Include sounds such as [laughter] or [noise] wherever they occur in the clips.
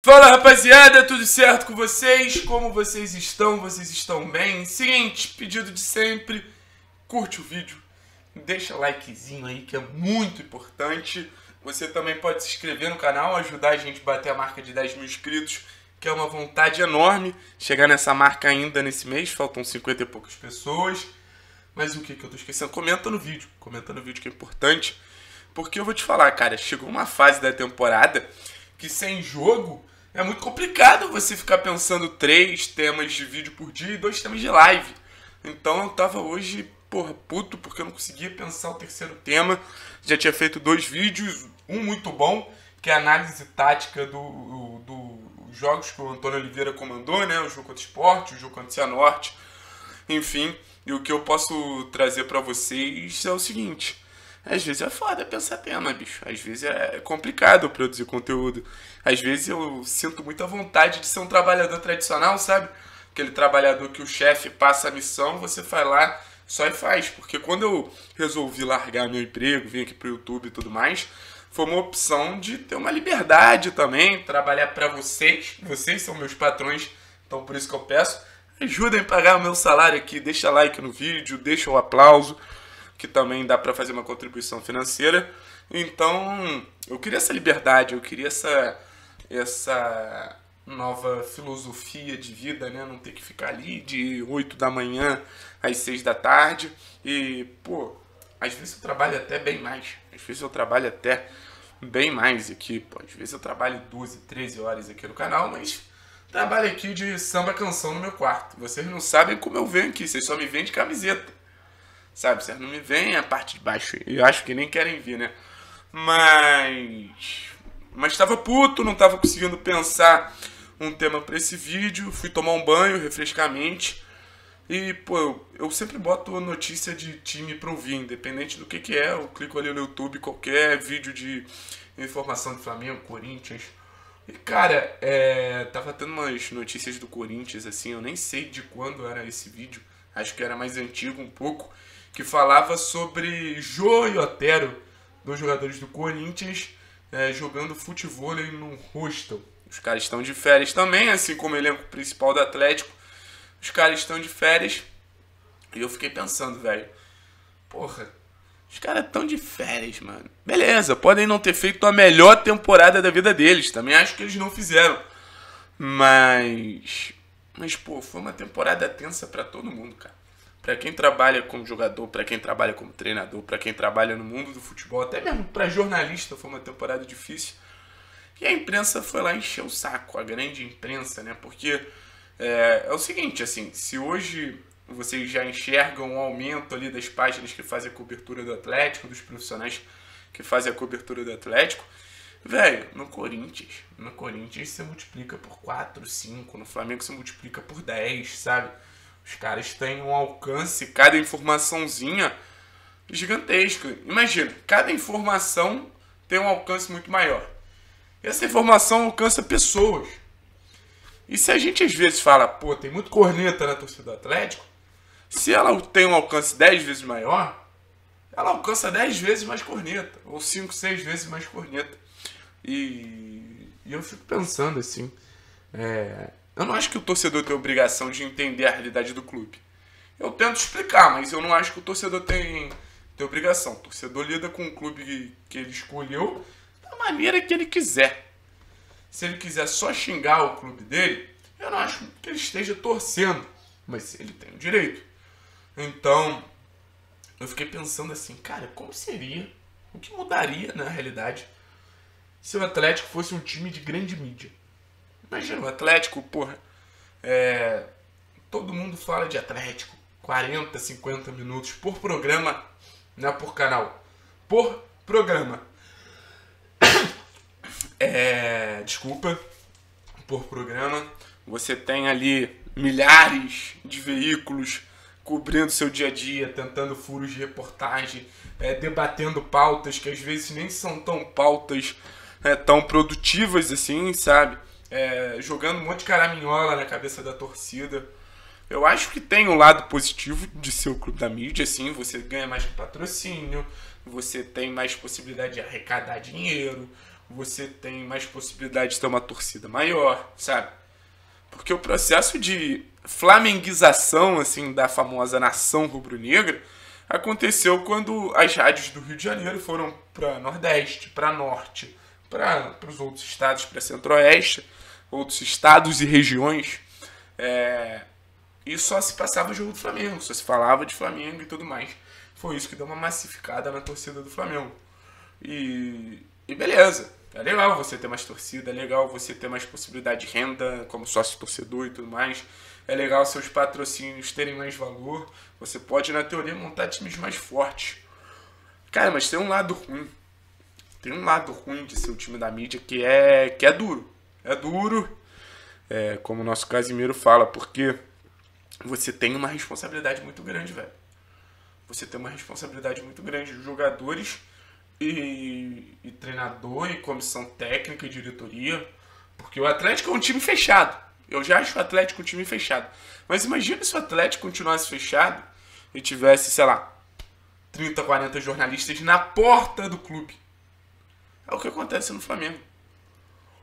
Fala rapaziada, tudo certo com vocês? Como vocês estão? Vocês estão bem? Seguinte, pedido de sempre, curte o vídeo, deixa likezinho aí que é muito importante. Você também pode se inscrever no canal, ajudar a gente a bater a marca de 10 mil inscritos, que é uma vontade enorme chegar nessa marca ainda nesse mês, faltam 50 e poucas pessoas. Mas o que, que eu tô esquecendo? Comenta no vídeo, comenta no vídeo que é importante, porque eu vou te falar, cara, chegou uma fase da temporada que sem jogo é muito complicado você ficar pensando três temas de vídeo por dia e dois temas de live. Então eu tava hoje, porra, puto, porque eu não conseguia pensar o terceiro tema. Já tinha feito dois vídeos, um muito bom, que é a análise tática do, do jogos que o Antônio Oliveira comandou, né? O jogo contra o Esporte, o jogo contra o Cianorte, enfim. E o que eu posso trazer para vocês é o seguinte às vezes é foda pensar tema, bicho. Às vezes é complicado produzir conteúdo. Às vezes eu sinto muita vontade de ser um trabalhador tradicional, sabe? Aquele trabalhador que o chefe passa a missão, você vai lá só e faz. Porque quando eu resolvi largar meu emprego, vim aqui pro YouTube e tudo mais, foi uma opção de ter uma liberdade também, trabalhar para vocês. Vocês são meus patrões, então por isso que eu peço. Ajudem a pagar o meu salário aqui, deixa like no vídeo, deixa o aplauso que também dá para fazer uma contribuição financeira. Então, eu queria essa liberdade, eu queria essa, essa nova filosofia de vida, né? Não ter que ficar ali de 8 da manhã às 6 da tarde. E, pô, às vezes eu trabalho até bem mais. Às vezes eu trabalho até bem mais aqui, pô. Às vezes eu trabalho 12, 13 horas aqui no canal, mas trabalho aqui de samba canção no meu quarto. Vocês não sabem como eu venho aqui, vocês só me veem de camiseta. Sabe, vocês não me veem a parte de baixo. Eu acho que nem querem vir, né? Mas. Mas tava puto, não tava conseguindo pensar um tema para esse vídeo. Fui tomar um banho, refrescar a mente. E, pô, eu sempre boto notícia de time pra ouvir, independente do que que é. Eu clico ali no YouTube, qualquer vídeo de informação de Flamengo, Corinthians. E, cara, é, tava tendo umas notícias do Corinthians, assim, eu nem sei de quando era esse vídeo. Acho que era mais antigo um pouco que falava sobre Jô e Otero, dois jogadores do Corinthians, é, jogando futebol num hostel. Os caras estão de férias também, assim como o elenco principal do Atlético. Os caras estão de férias. E eu fiquei pensando, velho. Porra, os caras estão de férias, mano. Beleza, podem não ter feito a melhor temporada da vida deles. Também acho que eles não fizeram. Mas. Mas, pô, foi uma temporada tensa para todo mundo, cara para quem trabalha como jogador, para quem trabalha como treinador, para quem trabalha no mundo do futebol, até mesmo para jornalista foi uma temporada difícil. E a imprensa foi lá encher o saco, a grande imprensa, né? Porque é, é o seguinte, assim, se hoje vocês já enxergam um aumento ali das páginas que fazem a cobertura do Atlético, dos profissionais que fazem a cobertura do Atlético, velho, no Corinthians, no Corinthians você multiplica por 4, 5, no Flamengo você multiplica por 10, sabe? Os caras têm um alcance, cada informaçãozinha gigantesco. Imagina, cada informação tem um alcance muito maior. Essa informação alcança pessoas. E se a gente às vezes fala, pô, tem muito corneta na torcida do Atlético, se ela tem um alcance 10 vezes maior, ela alcança 10 vezes mais corneta, ou 5, 6 vezes mais corneta. E, e eu fico pensando assim, é, eu não acho que o torcedor tem obrigação de entender a realidade do clube. Eu tento explicar, mas eu não acho que o torcedor tem, tem obrigação. O torcedor lida com o clube que, que ele escolheu da maneira que ele quiser. Se ele quiser só xingar o clube dele, eu não acho que ele esteja torcendo, mas ele tem o direito. Então, eu fiquei pensando assim, cara, como seria, o que mudaria na realidade se o Atlético fosse um time de grande mídia? Imagina, o Atlético, porra. É, todo mundo fala de Atlético. 40, 50 minutos por programa, não é por canal. Por programa. [coughs] É, desculpa. Por programa. Você tem ali milhares de veículos cobrindo seu dia a dia, tentando furos de reportagem, é, debatendo pautas que às vezes nem são tão pautas é, tão produtivas assim, sabe? É, jogando um monte de caraminhola na cabeça da torcida. Eu acho que tem um lado positivo de ser o clube da mídia, assim, você ganha mais patrocínio, você tem mais possibilidade de arrecadar dinheiro, você tem mais possibilidade de ter uma torcida maior, sabe? Porque o processo de flamenguização, assim, da famosa nação rubro-negra aconteceu quando as rádios do Rio de Janeiro foram para Nordeste, para Norte, para os outros estados, para Centro-Oeste, outros estados e regiões. É, e só se passava o jogo do Flamengo, só se falava de Flamengo e tudo mais. Foi isso que deu uma massificada na torcida do Flamengo. E, e beleza, é legal você ter mais torcida, é legal você ter mais possibilidade de renda como sócio torcedor e tudo mais. É legal seus patrocínios terem mais valor. Você pode, na teoria, montar times mais fortes. Cara, mas tem um lado ruim. Tem um lado ruim de ser o time da mídia que é, que é duro. É duro, é, como o nosso Casimiro fala, porque você tem uma responsabilidade muito grande, velho. Você tem uma responsabilidade muito grande. Os jogadores e, e treinador e comissão técnica e diretoria. Porque o Atlético é um time fechado. Eu já acho o Atlético um time fechado. Mas imagina se o Atlético continuasse fechado e tivesse, sei lá, 30, 40 jornalistas na porta do clube. É o que acontece no Flamengo.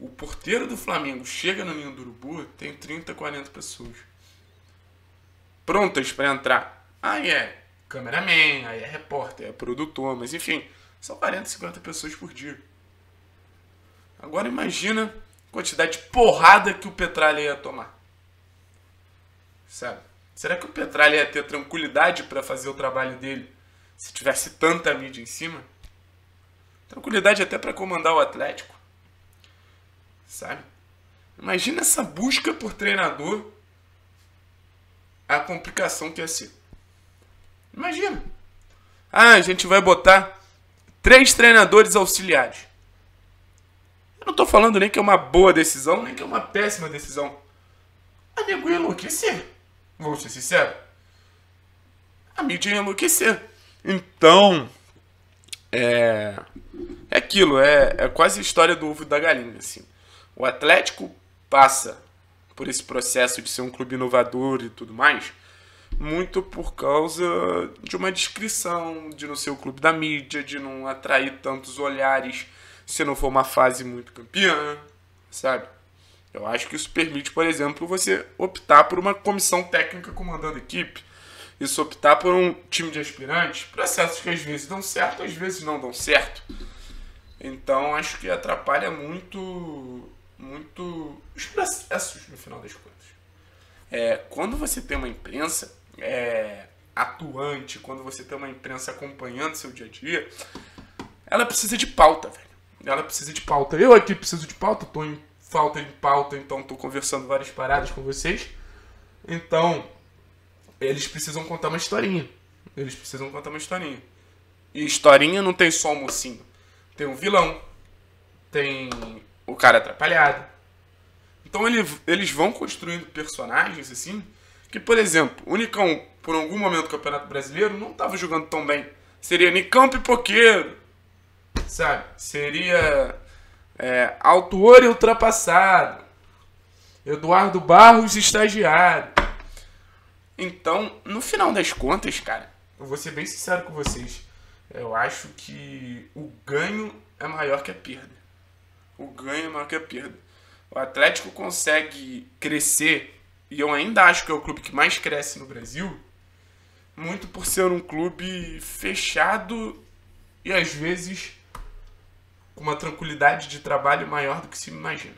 O porteiro do Flamengo chega no Ninho do Urubu, tem 30, 40 pessoas. Prontas para entrar. Aí é cameraman, aí é repórter, é produtor, mas enfim, são 40, 50 pessoas por dia. Agora imagina a quantidade de porrada que o Petralha ia tomar. Sabe? Será que o Petralha ia ter tranquilidade para fazer o trabalho dele se tivesse tanta mídia em cima? Tranquilidade até para comandar o Atlético. Sabe? Imagina essa busca por treinador, a complicação que ia ser. Imagina. Ah, a gente vai botar três treinadores auxiliares. Eu não estou falando nem que é uma boa decisão, nem que é uma péssima decisão. Amigo, ia enlouquecer. Vou ser sincero. A mídia ia enlouquecer. Então, é, é aquilo, é, é quase a história do ovo e da galinha. Assim. O Atlético passa por esse processo de ser um clube inovador e tudo mais muito por causa de uma descrição, de não ser o clube da mídia, de não atrair tantos olhares se não for uma fase muito campeã, sabe? Eu acho que isso permite, por exemplo, você optar por uma comissão técnica comandando a equipe, isso optar por um time de aspirantes, processos que às vezes dão certo, às vezes não dão certo. Então acho que atrapalha muito, muito os processos no final das contas. É, quando você tem uma imprensa é, atuante, quando você tem uma imprensa acompanhando seu dia a dia, ela precisa de pauta, velho. Ela precisa de pauta. Eu aqui preciso de pauta, tô em falta de pauta, então tô conversando várias paradas com vocês. Então, eles precisam contar uma historinha. Eles precisam contar uma historinha. E historinha não tem só o mocinho. Tem um vilão. Tem o cara atrapalhado. Então ele, eles vão construindo personagens assim que, por exemplo, o Nicão, por algum momento do Campeonato Brasileiro, não estava jogando tão bem. Seria Nicão Pipoqueiro, sabe? Seria é, Autor e Ultrapassado. Eduardo Barros, estagiário. Então, no final das contas, cara, eu vou ser bem sincero com vocês. Eu acho que o ganho é maior que a perda. O ganho é maior que a perda. O Atlético consegue crescer e eu ainda acho que é o clube que mais cresce no Brasil, muito por ser um clube fechado e às vezes com uma tranquilidade de trabalho maior do que se imagina.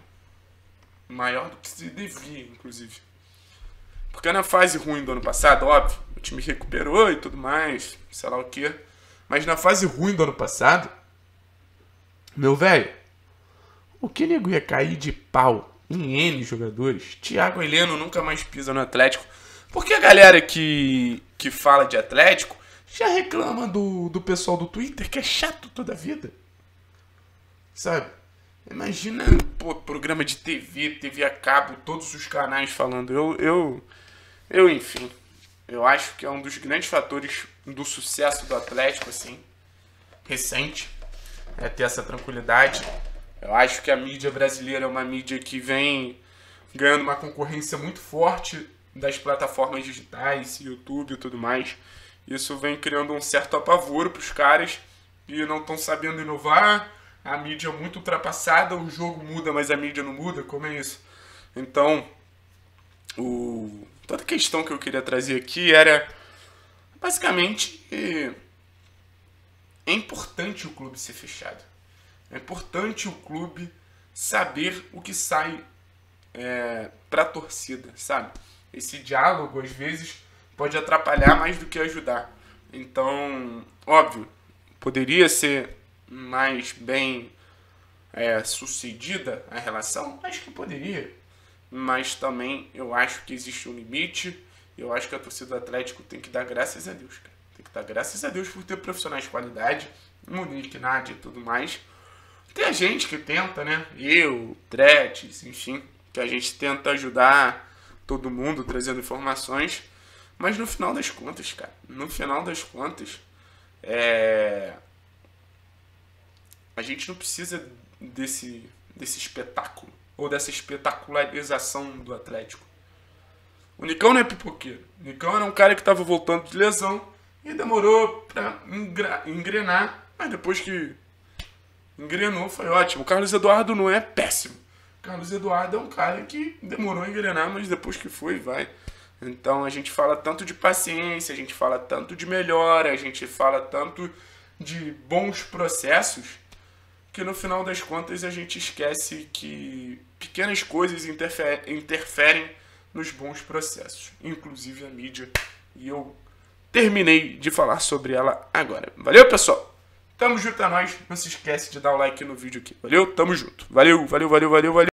Maior do que se devia, inclusive. Porque na fase ruim do ano passado, óbvio, o time recuperou e tudo mais, sei lá o que. Mas na fase ruim do ano passado, meu velho, o que nego ia cair de pau em N jogadores. Thiago Heleno nunca mais pisa no Atlético. Porque a galera que, que fala de Atlético já reclama do, do pessoal do Twitter, que é chato toda a vida. Sabe? Imagina, pô, programa de TV, TV a cabo, todos os canais falando. Eu, eu, eu, enfim, eu acho que é um dos grandes fatores do sucesso do Atlético, assim, recente, é ter essa tranquilidade. Eu acho que a mídia brasileira é uma mídia que vem ganhando uma concorrência muito forte das plataformas digitais, YouTube e tudo mais. Isso vem criando um certo apavoro para os caras e não estão sabendo inovar. a mídia é muito ultrapassada, o jogo muda, mas a mídia não muda, como é isso? Então, o, toda questão que eu queria trazer aqui era basicamente é importante o clube ser fechado. É importante o clube saber o que sai é, para a torcida, sabe? Esse diálogo às vezes pode atrapalhar mais do que ajudar. Então, óbvio, poderia ser mais bem é, sucedida a relação? Acho que poderia. Mas também eu acho que existe um limite. Eu acho que a torcida do Atlético tem que dar graças a Deus, cara. Tem que dar graças a Deus por ter profissionais de qualidade, Monique, Nádia e tudo mais. Tem a gente que tenta, né? Eu, Tretes, enfim, que a gente tenta ajudar todo mundo trazendo informações. Mas no final das contas, cara, no final das contas, é... a gente não precisa desse, desse espetáculo ou dessa espetacularização do Atlético. O Nicão não é pipoqueiro. O Nicão era um cara que estava voltando de lesão e demorou para engrenar, mas depois que engrenou foi ótimo. O Carlos Eduardo não é péssimo. O Carlos Eduardo é um cara que demorou a engrenar, mas depois que foi, vai. Então a gente fala tanto de paciência, a gente fala tanto de melhora, a gente fala tanto de bons processos, que no final das contas a gente esquece que pequenas coisas interferem nos bons processos, inclusive a mídia. E eu terminei de falar sobre ela agora. Valeu, pessoal? Tamo junto a nós. Não se esquece de dar o like no vídeo aqui. Valeu? Tamo junto. Valeu, valeu, valeu, valeu, valeu.